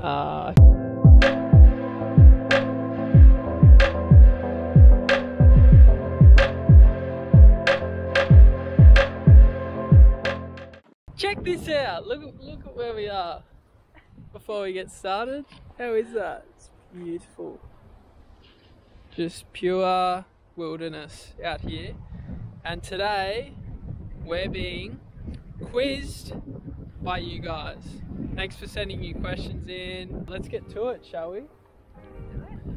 Uh, check this out. Look, look at where we are. Before we get started, how is that? It's beautiful. Just pure wilderness out here. And today, we're being quizzed by you guys. Thanks for sending your questions in. Let's get to it, shall we?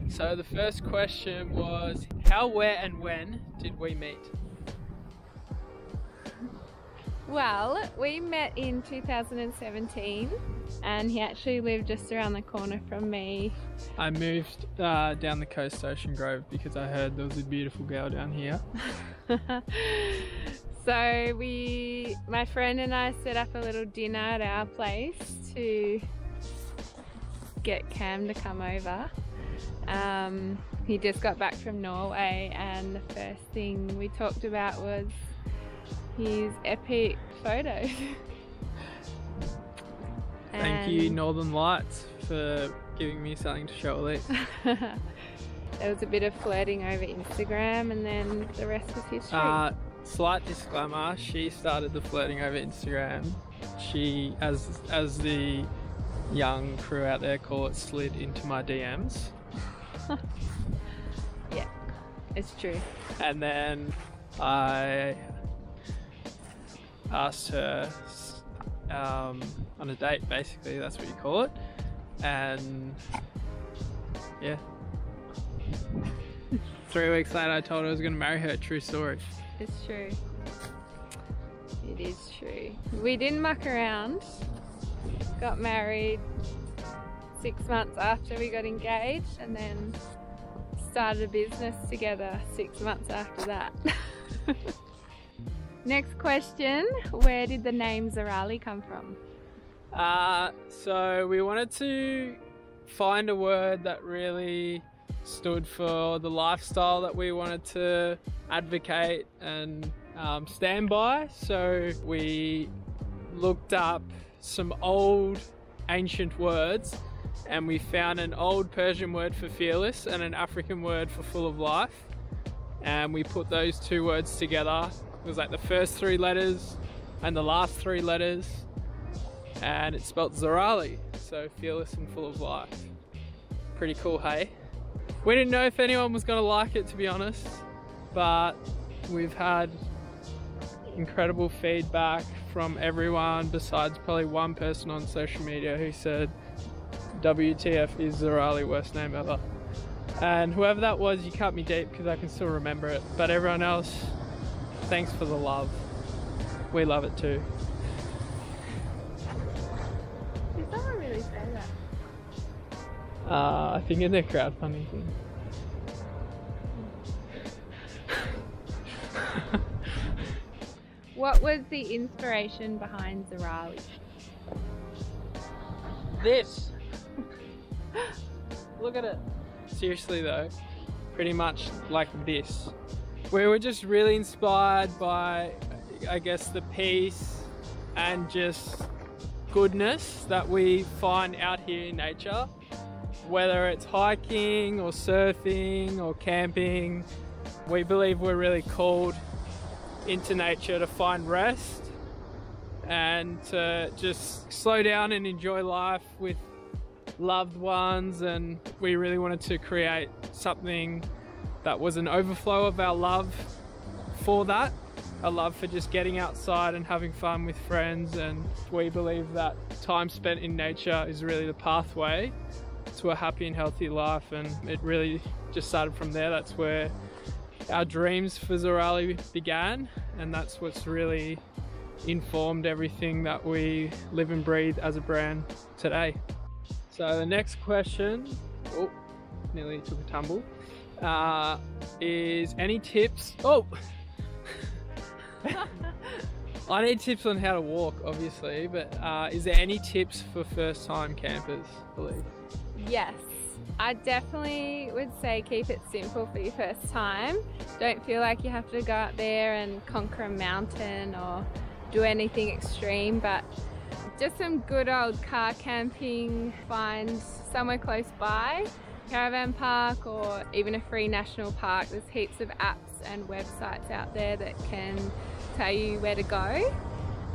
So the first question was how, where, and when did we meet? Well, we met in 2017 and he actually lived just around the corner from me. I moved uh, down the coast to Ocean Grove because I heard there was a beautiful girl down here. so we, my friend and I set up a little dinner at our place to get Cam to come over. Um, he just got back from Norway and the first thing we talked about was his epic photos. Thank you, Northern Lights, for giving me something to show Elise. there was a bit of flirting over Instagram, and then the rest was history. Uh, slight disclaimer: she started the flirting over Instagram. She, as as the young crew out there call it, slid into my DMs. yeah, it's true. And then I asked her um, on a date, basically, that's what you call it. And yeah. Three weeks later, I told her I was going to marry her. True story. It's true. It is true. We didn't muck around. Got married six months after we got engaged and then started a business together six months after that. Next question, where did the name Zorali come from? Uh, so we wanted to find a word that really stood for the lifestyle that we wanted to advocate and um, stand by. So we looked up some old ancient words and we found an old Persian word for fearless and an African word for full of life. And we put those two words together it was like the first three letters and the last three letters, and it spelt Zorali, so fearless and full of life. Pretty cool, hey? We didn't know if anyone was gonna like it, to be honest, but we've had incredible feedback from everyone besides probably one person on social media who said WTF is Zorali worst name ever. And whoever that was, you cut me deep because I can still remember it. But everyone else, Thanks for the love. We love it too. Did someone really say that? Uh, I think in their crowdfunding thing. what was the inspiration behind Zorali? This! Look at it. Seriously though, pretty much like this we were just really inspired by, I guess, the peace and just goodness that we find out here in nature. Whether it's hiking or surfing or camping, we believe we're really called into nature to find rest and to just slow down and enjoy life with loved ones. And we really wanted to create something that was an overflow of our love for that. A love for just getting outside and having fun with friends and we believe that time spent in nature is really the pathway to a happy and healthy life and it really just started from there. That's where our dreams for Zorali began and that's what's really informed everything that we live and breathe as a brand today. So the next question oh nearly took a tumble uh, is any tips? Oh! I need tips on how to walk, obviously, but uh, is there any tips for first time campers, believe? Yes. I definitely would say keep it simple for your first time. Don't feel like you have to go out there and conquer a mountain or do anything extreme, but just some good old car camping, find somewhere close by, caravan park or even a free national park. There's heaps of apps and websites out there that can tell you where to go.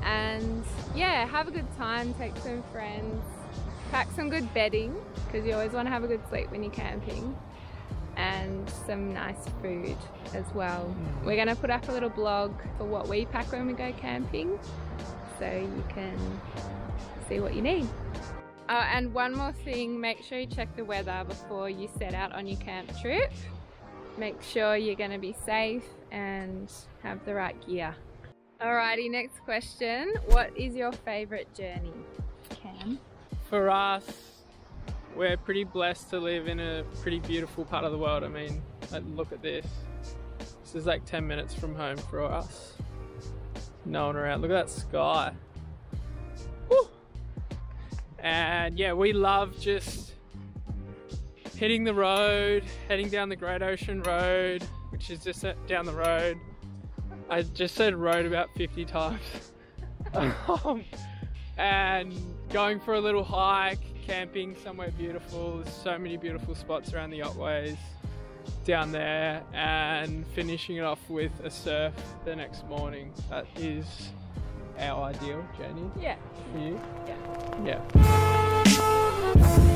And yeah, have a good time, take some friends, pack some good bedding because you always want to have a good sleep when you're camping and some nice food as well. Mm. We're going to put up a little blog for what we pack when we go camping so you can see what you need. Oh, and one more thing, make sure you check the weather before you set out on your camp trip. Make sure you're going to be safe and have the right gear. Alrighty, next question. What is your favourite journey, Cam? For us, we're pretty blessed to live in a pretty beautiful part of the world. I mean, look at this. This is like 10 minutes from home for us. No one around. Look at that sky. And yeah, we love just hitting the road, heading down the Great Ocean Road, which is just down the road. I just said road about 50 times. um, and going for a little hike, camping somewhere beautiful. There's so many beautiful spots around the Otways down there and finishing it off with a surf the next morning. That is our ideal journey. Yeah. For you? Yeah. Yeah.